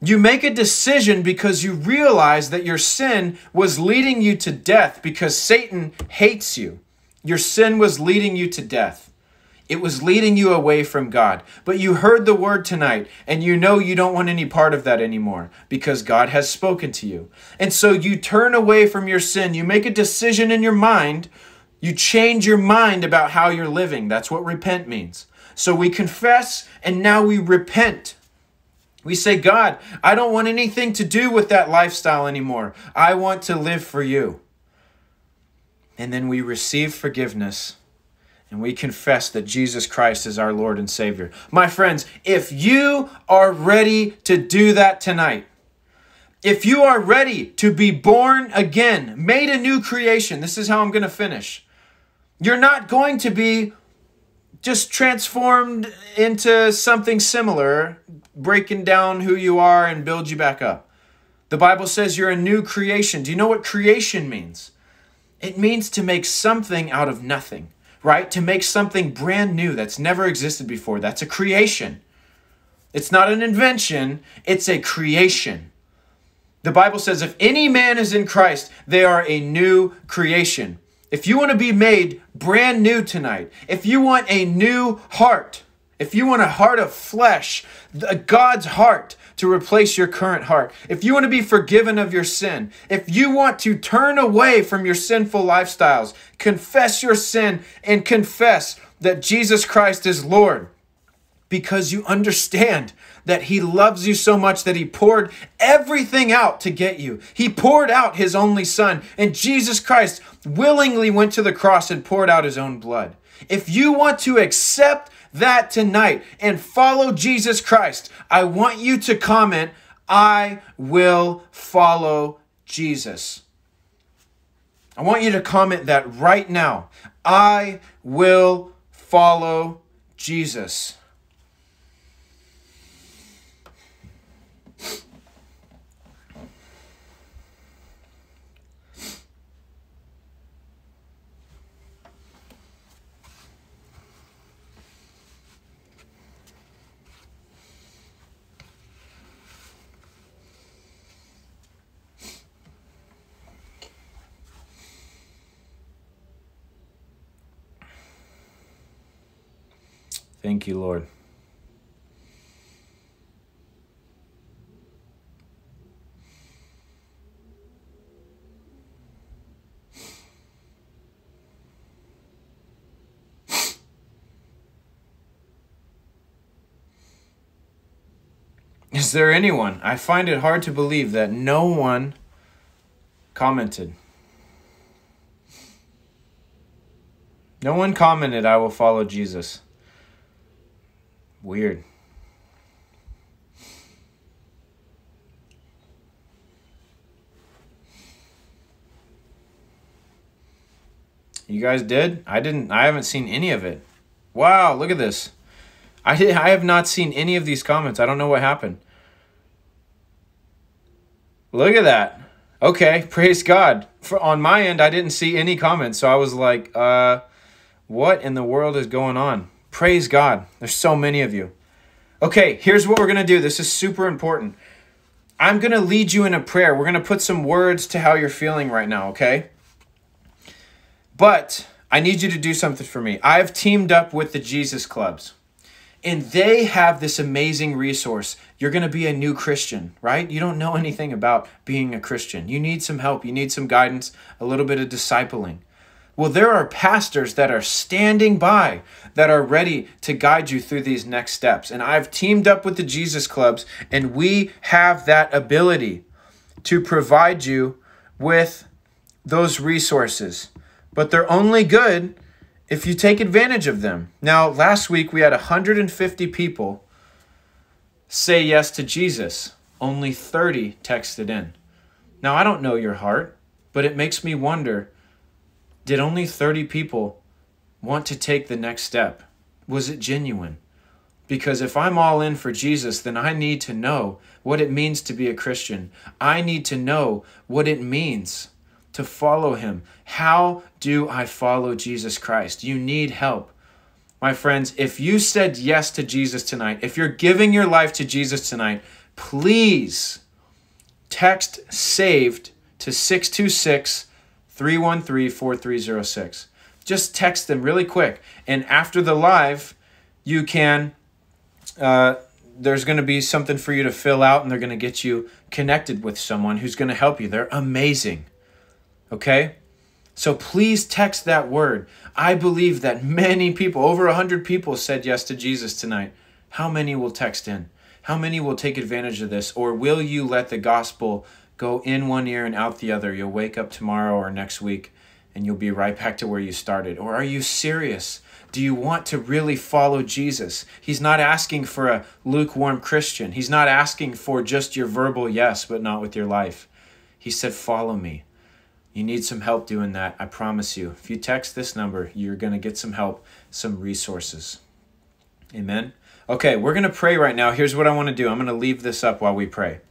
You make a decision because you realize that your sin was leading you to death because Satan hates you. Your sin was leading you to death. It was leading you away from God. But you heard the word tonight and you know you don't want any part of that anymore because God has spoken to you. And so you turn away from your sin. You make a decision in your mind. You change your mind about how you're living. That's what repent means. So we confess and now we repent. We say, God, I don't want anything to do with that lifestyle anymore. I want to live for you. And then we receive forgiveness and we confess that Jesus Christ is our Lord and Savior. My friends, if you are ready to do that tonight, if you are ready to be born again, made a new creation, this is how I'm going to finish. You're not going to be just transformed into something similar, breaking down who you are and build you back up. The Bible says you're a new creation. Do you know what creation means? It means to make something out of nothing, right? To make something brand new that's never existed before. That's a creation. It's not an invention, it's a creation. The Bible says if any man is in Christ, they are a new creation. If you want to be made brand new tonight, if you want a new heart, if you want a heart of flesh, uh, God's heart to replace your current heart, if you want to be forgiven of your sin, if you want to turn away from your sinful lifestyles, confess your sin and confess that Jesus Christ is Lord because you understand that He loves you so much that He poured everything out to get you. He poured out His only Son, and Jesus Christ willingly went to the cross and poured out His own blood. If you want to accept that tonight and follow Jesus Christ, I want you to comment, I will follow Jesus. I want you to comment that right now. I will follow Jesus. Thank you, Lord. Is there anyone? I find it hard to believe that no one commented. No one commented, I will follow Jesus. Weird. You guys did? I didn't I haven't seen any of it. Wow, look at this. I did I have not seen any of these comments. I don't know what happened. Look at that. Okay, praise God. For on my end I didn't see any comments, so I was like, uh what in the world is going on? Praise God. There's so many of you. Okay, here's what we're going to do. This is super important. I'm going to lead you in a prayer. We're going to put some words to how you're feeling right now, okay? But I need you to do something for me. I've teamed up with the Jesus Clubs, and they have this amazing resource. You're going to be a new Christian, right? You don't know anything about being a Christian. You need some help, you need some guidance, a little bit of discipling. Well, there are pastors that are standing by that are ready to guide you through these next steps. And I've teamed up with the Jesus Clubs, and we have that ability to provide you with those resources. But they're only good if you take advantage of them. Now, last week we had 150 people say yes to Jesus, only 30 texted in. Now, I don't know your heart, but it makes me wonder did only 30 people want to take the next step? Was it genuine? Because if I'm all in for Jesus, then I need to know what it means to be a Christian. I need to know what it means to follow him. How do I follow Jesus Christ? You need help. My friends, if you said yes to Jesus tonight, if you're giving your life to Jesus tonight, please text saved to 626 313 4306. Just text them really quick. And after the live, you can, uh, there's going to be something for you to fill out, and they're going to get you connected with someone who's going to help you. They're amazing. Okay? So please text that word. I believe that many people, over a 100 people, said yes to Jesus tonight. How many will text in? How many will take advantage of this? Or will you let the gospel go in one ear and out the other. You'll wake up tomorrow or next week and you'll be right back to where you started. Or are you serious? Do you want to really follow Jesus? He's not asking for a lukewarm Christian. He's not asking for just your verbal yes, but not with your life. He said, Follow me. You need some help doing that. I promise you. If you text this number, you're going to get some help, some resources. Amen. Okay, we're going to pray right now. Here's what I want to do I'm going to leave this up while we pray.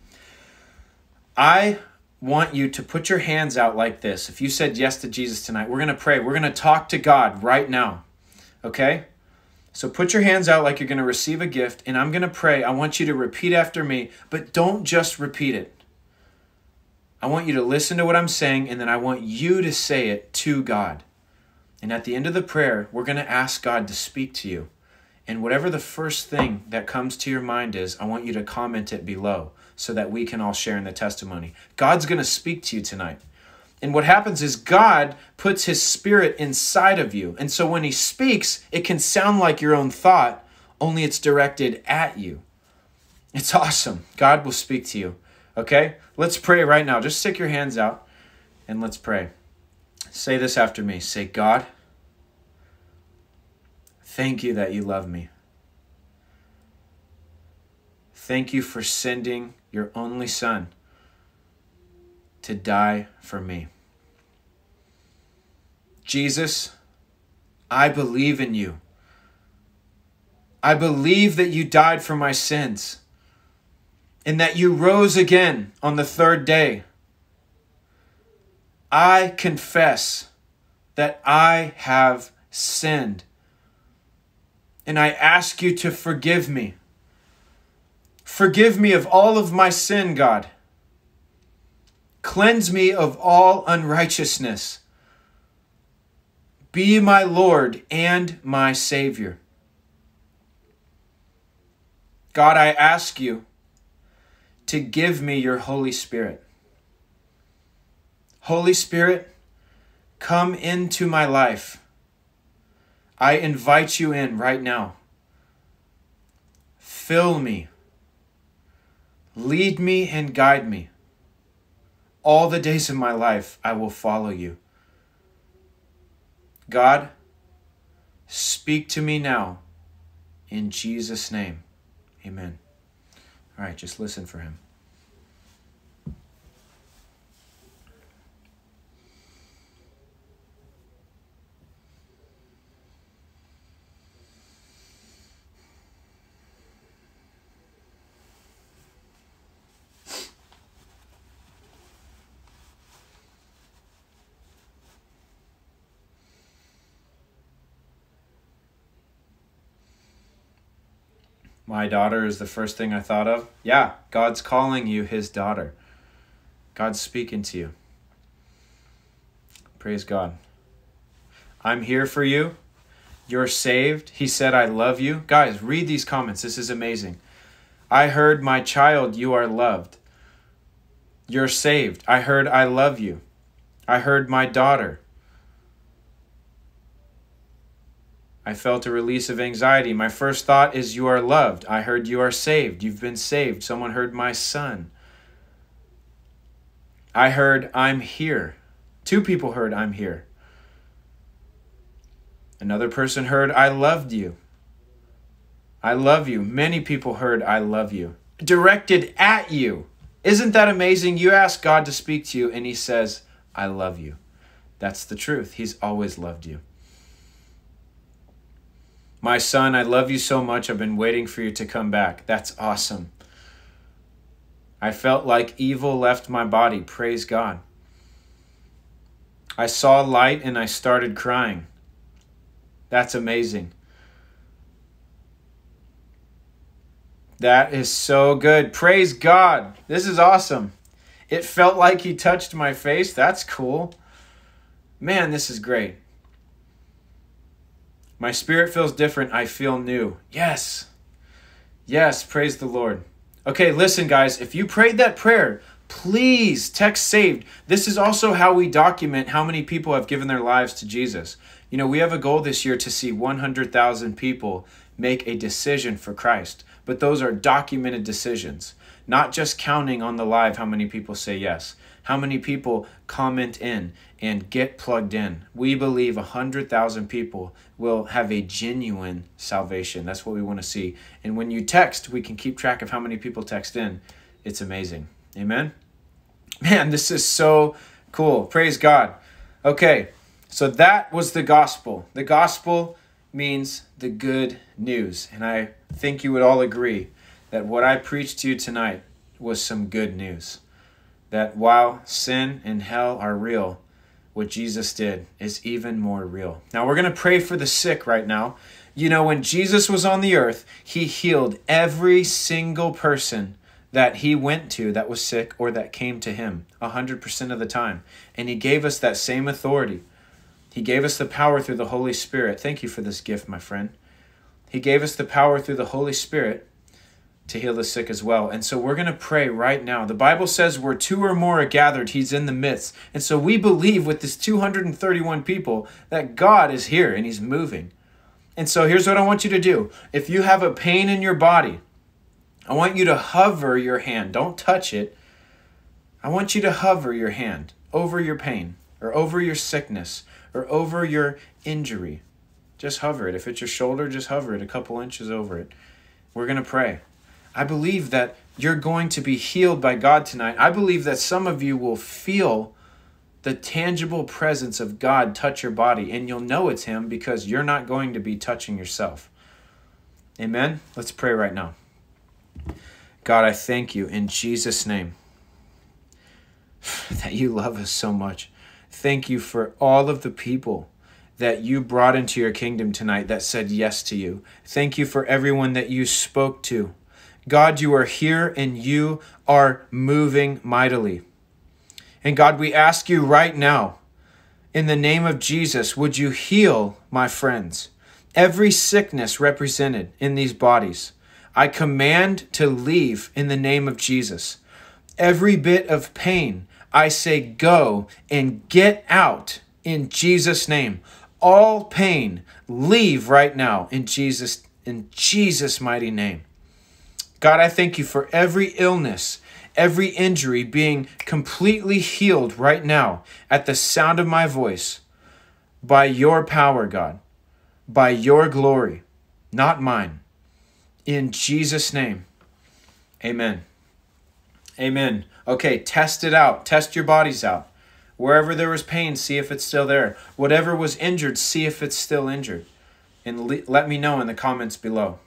I want you to put your hands out like this. If you said yes to Jesus tonight, we're going to pray. We're going to talk to God right now. Okay? So put your hands out like you're going to receive a gift, and I'm going to pray. I want you to repeat after me, but don't just repeat it. I want you to listen to what I'm saying, and then I want you to say it to God. And at the end of the prayer, we're going to ask God to speak to you. And whatever the first thing that comes to your mind is, I want you to comment it below so that we can all share in the testimony. God's going to speak to you tonight. And what happens is God puts his spirit inside of you. And so when he speaks, it can sound like your own thought, only it's directed at you. It's awesome. God will speak to you. Okay? Let's pray right now. Just stick your hands out and let's pray. Say this after me. Say, God, thank you that you love me. Thank you for sending your only Son to die for me. Jesus, I believe in you. I believe that you died for my sins and that you rose again on the third day. I confess that I have sinned. And I ask you to forgive me. Forgive me of all of my sin, God. Cleanse me of all unrighteousness. Be my Lord and my Savior. God, I ask you to give me your Holy Spirit. Holy Spirit, come into my life. I invite you in right now. Fill me. Lead me and guide me. All the days of my life, I will follow you. God, speak to me now. In Jesus' name, amen. All right, just listen for him. My daughter is the first thing I thought of. Yeah, God's calling you his daughter. God's speaking to you. Praise God. I'm here for you. You're saved. He said, I love you. Guys, read these comments. This is amazing. I heard, my child, you are loved. You're saved. I heard, I love you. I heard, my daughter. I felt a release of anxiety. My first thought is, You are loved. I heard you are saved. You've been saved. Someone heard, My son. I heard, I'm here. Two people heard, I'm here. Another person heard, I loved you. I love you. Many people heard, I love you. Directed at you. Isn't that amazing? You ask God to speak to you, and He says, I love you. That's the truth. He's always loved you. My son, I love you so much. I've been waiting for you to come back. That's awesome. I felt like evil left my body. Praise God. I saw light and I started crying. That's amazing. That is so good. Praise God. This is awesome. It felt like he touched my face. That's cool. Man, this is great. My spirit feels different. I feel new. Yes. Yes. Praise the Lord. Okay, listen, guys. If you prayed that prayer, please text saved. This is also how we document how many people have given their lives to Jesus. You know, we have a goal this year to see 100,000 people make a decision for Christ, but those are documented decisions, not just counting on the live how many people say yes how many people comment in and get plugged in. We believe 100,000 people will have a genuine salvation. That's what we want to see. And when you text, we can keep track of how many people text in. It's amazing. Amen. Man, this is so cool. Praise God. Okay, so that was the gospel. The gospel means the good news. And I think you would all agree that what I preached to you tonight was some good news that while sin and hell are real, what Jesus did is even more real. Now, we're going to pray for the sick right now. You know, when Jesus was on the earth, he healed every single person that he went to that was sick or that came to him 100% of the time. And he gave us that same authority. He gave us the power through the Holy Spirit. Thank you for this gift, my friend. He gave us the power through the Holy Spirit to heal the sick as well. And so we're going to pray right now. The Bible says where two or more are gathered, he's in the midst. And so we believe with this 231 people that God is here and he's moving. And so here's what I want you to do. If you have a pain in your body, I want you to hover your hand. Don't touch it. I want you to hover your hand over your pain or over your sickness or over your injury. Just hover it. If it's your shoulder, just hover it a couple inches over it. We're going to pray. I believe that you're going to be healed by God tonight. I believe that some of you will feel the tangible presence of God touch your body, and you'll know it's Him because you're not going to be touching yourself. Amen. Let's pray right now. God, I thank you in Jesus' name that you love us so much. Thank you for all of the people that you brought into your kingdom tonight that said yes to you. Thank you for everyone that you spoke to. God, you are here and you are moving mightily. And God, we ask you right now, in the name of Jesus, would you heal my friends? Every sickness represented in these bodies, I command to leave in the name of Jesus. Every bit of pain, I say go and get out in Jesus' name. All pain, leave right now in Jesus in Jesus mighty name. God, I thank you for every illness, every injury being completely healed right now at the sound of my voice by your power, God, by your glory, not mine. In Jesus' name, amen. Amen. Okay, test it out. Test your bodies out. Wherever there was pain, see if it's still there. Whatever was injured, see if it's still injured. And le- let me know in the comments below.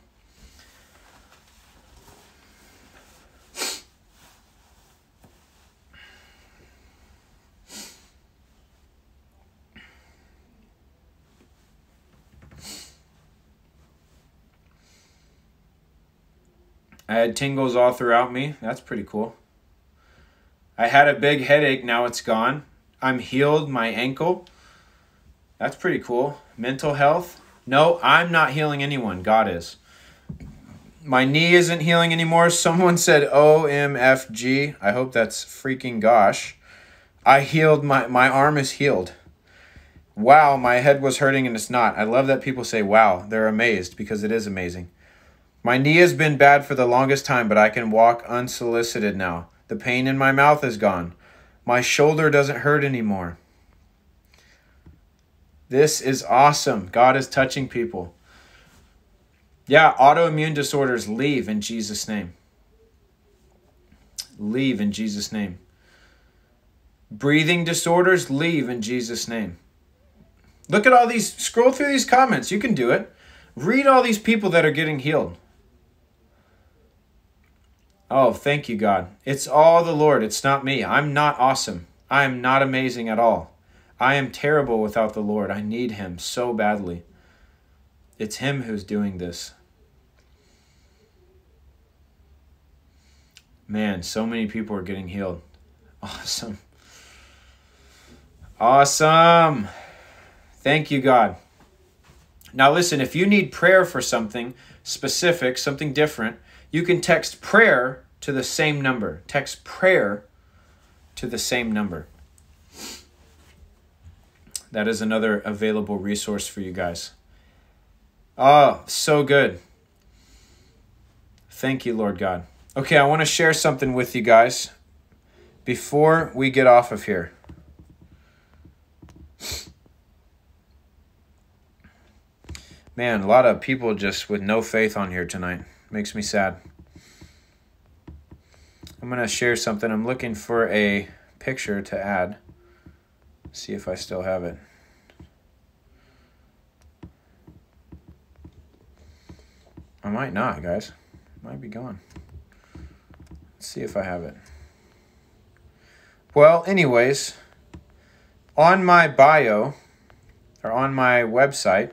I had tingles all throughout me. That's pretty cool. I had a big headache. Now it's gone. I'm healed my ankle. That's pretty cool. Mental health. No, I'm not healing anyone. God is. My knee isn't healing anymore. Someone said OMFG. I hope that's freaking gosh. I healed my my arm is healed. Wow, my head was hurting and it's not. I love that people say wow. They're amazed because it is amazing. My knee has been bad for the longest time, but I can walk unsolicited now. The pain in my mouth is gone. My shoulder doesn't hurt anymore. This is awesome. God is touching people. Yeah, autoimmune disorders leave in Jesus' name. Leave in Jesus' name. Breathing disorders leave in Jesus' name. Look at all these, scroll through these comments. You can do it. Read all these people that are getting healed. Oh, thank you, God. It's all the Lord. It's not me. I'm not awesome. I am not amazing at all. I am terrible without the Lord. I need Him so badly. It's Him who's doing this. Man, so many people are getting healed. Awesome. Awesome. Thank you, God. Now, listen, if you need prayer for something specific, something different, you can text prayer to the same number. Text prayer to the same number. That is another available resource for you guys. Oh, so good. Thank you, Lord God. Okay, I want to share something with you guys before we get off of here. Man, a lot of people just with no faith on here tonight. Makes me sad. I'm going to share something. I'm looking for a picture to add. See if I still have it. I might not, guys. Might be gone. Let's see if I have it. Well, anyways, on my bio or on my website,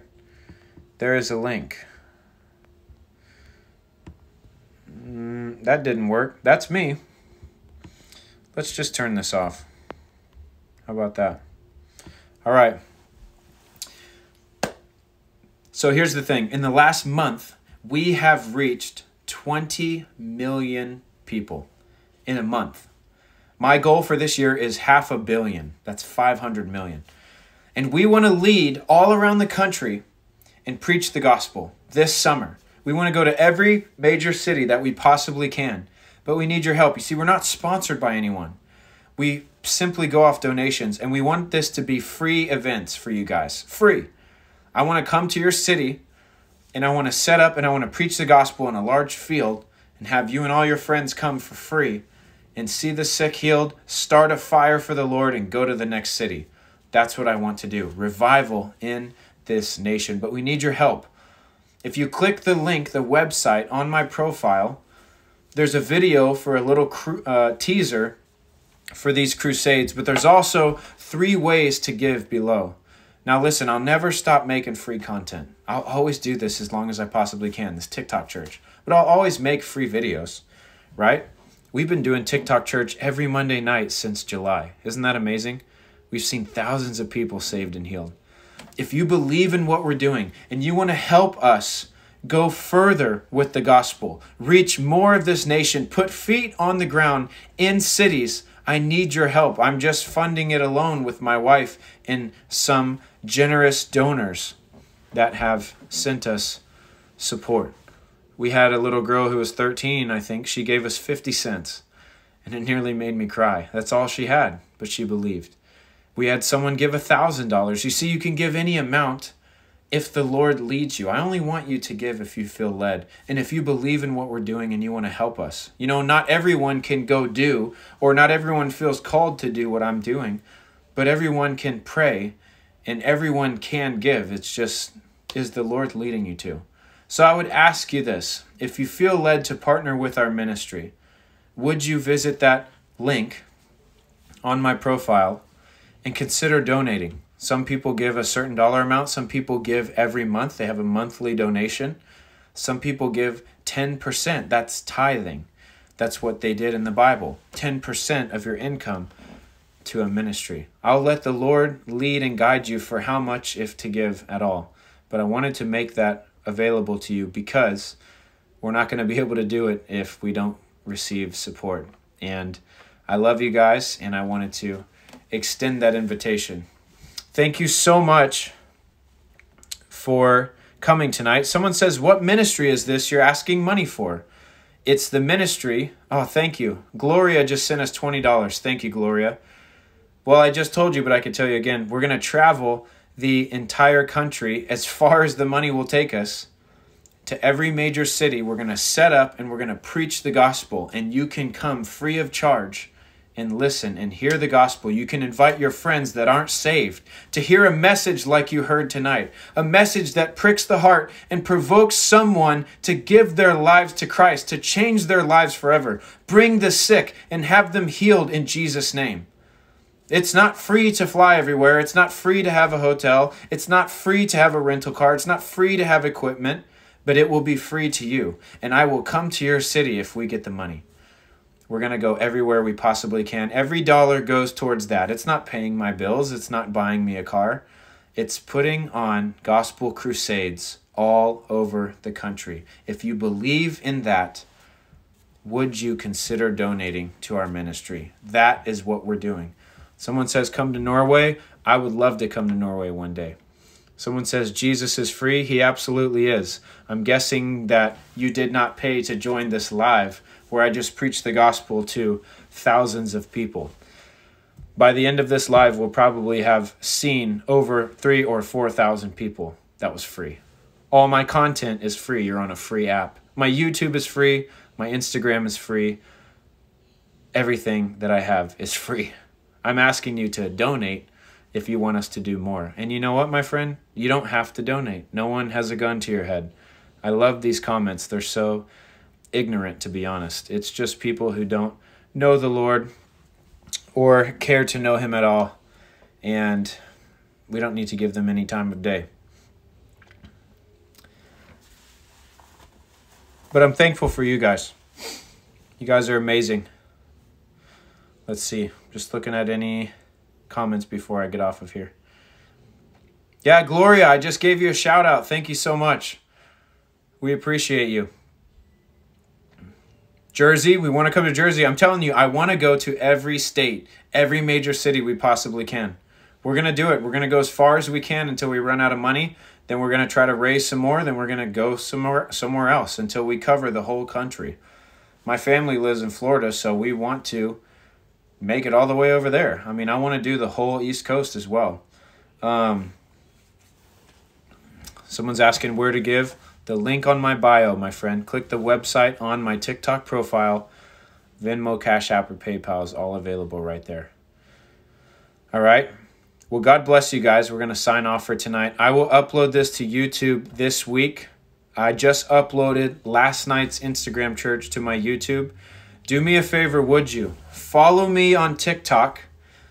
there is a link. Mm, that didn't work. That's me. Let's just turn this off. How about that? All right. So here's the thing. In the last month, we have reached 20 million people in a month. My goal for this year is half a billion. That's 500 million. And we want to lead all around the country and preach the gospel this summer. We want to go to every major city that we possibly can, but we need your help. You see, we're not sponsored by anyone. We simply go off donations, and we want this to be free events for you guys. Free. I want to come to your city, and I want to set up and I want to preach the gospel in a large field and have you and all your friends come for free and see the sick healed, start a fire for the Lord, and go to the next city. That's what I want to do. Revival in this nation. But we need your help. If you click the link, the website on my profile, there's a video for a little uh, teaser for these crusades, but there's also three ways to give below. Now, listen, I'll never stop making free content. I'll always do this as long as I possibly can, this TikTok church. But I'll always make free videos, right? We've been doing TikTok church every Monday night since July. Isn't that amazing? We've seen thousands of people saved and healed. If you believe in what we're doing and you want to help us go further with the gospel, reach more of this nation, put feet on the ground in cities, I need your help. I'm just funding it alone with my wife and some generous donors that have sent us support. We had a little girl who was 13, I think. She gave us 50 cents, and it nearly made me cry. That's all she had, but she believed. We had someone give a $1,000. You see, you can give any amount if the Lord leads you. I only want you to give if you feel led and if you believe in what we're doing and you want to help us. You know, not everyone can go do, or not everyone feels called to do what I'm doing, but everyone can pray and everyone can give. It's just, is the Lord leading you to? So I would ask you this if you feel led to partner with our ministry, would you visit that link on my profile and consider donating? Some people give a certain dollar amount. Some people give every month. They have a monthly donation. Some people give 10%. That's tithing. That's what they did in the Bible 10% of your income to a ministry. I'll let the Lord lead and guide you for how much, if to give at all. But I wanted to make that available to you because we're not going to be able to do it if we don't receive support. And I love you guys, and I wanted to extend that invitation Thank you so much for coming tonight. Someone says, What ministry is this you're asking money for? It's the ministry. Oh, thank you. Gloria just sent us $20. Thank you, Gloria. Well, I just told you, but I could tell you again. We're going to travel the entire country as far as the money will take us to every major city. We're going to set up and we're going to preach the gospel, and you can come free of charge and listen and hear the gospel. You can invite your friends that aren't saved to hear a message like you heard tonight, a message that pricks the heart and provokes someone to give their lives to Christ, to change their lives forever. Bring the sick and have them healed in Jesus' name. It's not free to fly everywhere. It's not free to have a hotel. It's not free to have a rental car. It's not free to have equipment, but it will be free to you. And I will come to your city if we get the money. We're going to go everywhere we possibly can. Every dollar goes towards that. It's not paying my bills, it's not buying me a car. It's putting on gospel crusades all over the country. If you believe in that, would you consider donating to our ministry? That is what we're doing. Someone says, Come to Norway. I would love to come to Norway one day. Someone says Jesus is free. He absolutely is. I'm guessing that you did not pay to join this live, where I just preached the gospel to thousands of people. By the end of this live, we'll probably have seen over three or 4,000 people. That was free. All my content is free. You're on a free app. My YouTube is free. My Instagram is free. Everything that I have is free. I'm asking you to donate if you want us to do more. And you know what, my friend? You don't have to donate. No one has a gun to your head. I love these comments. They're so ignorant, to be honest. It's just people who don't know the Lord or care to know Him at all. And we don't need to give them any time of day. But I'm thankful for you guys. You guys are amazing. Let's see. Just looking at any comments before I get off of here. Yeah, Gloria, I just gave you a shout out. Thank you so much. We appreciate you. Jersey, we want to come to Jersey. I'm telling you, I want to go to every state, every major city we possibly can. We're going to do it. We're going to go as far as we can until we run out of money. Then we're going to try to raise some more. Then we're going to go somewhere, somewhere else until we cover the whole country. My family lives in Florida, so we want to make it all the way over there. I mean, I want to do the whole East Coast as well. Um, someone's asking where to give. The link on my bio, my friend. Click the website on my TikTok profile. Venmo, Cash App, or PayPal is all available right there. All right. Well, God bless you guys. We're going to sign off for tonight. I will upload this to YouTube this week. I just uploaded last night's Instagram church to my YouTube. Do me a favor, would you? Follow me on TikTok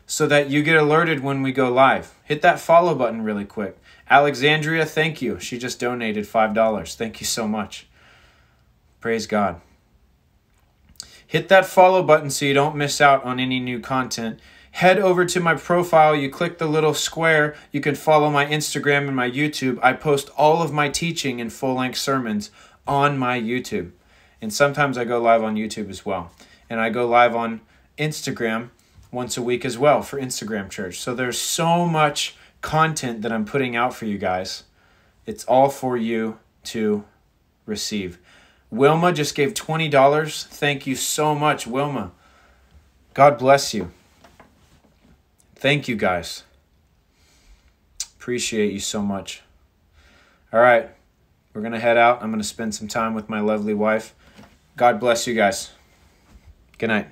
so that you get alerted when we go live. Hit that follow button really quick. Alexandria, thank you. She just donated $5. Thank you so much. Praise God. Hit that follow button so you don't miss out on any new content. Head over to my profile, you click the little square, you can follow my Instagram and my YouTube. I post all of my teaching in full length sermons on my YouTube. And sometimes I go live on YouTube as well. And I go live on Instagram once a week as well for Instagram Church. So there's so much content that I'm putting out for you guys. It's all for you to receive. Wilma just gave $20. Thank you so much, Wilma. God bless you. Thank you, guys. Appreciate you so much. All right, we're going to head out. I'm going to spend some time with my lovely wife. God bless you guys. Good night.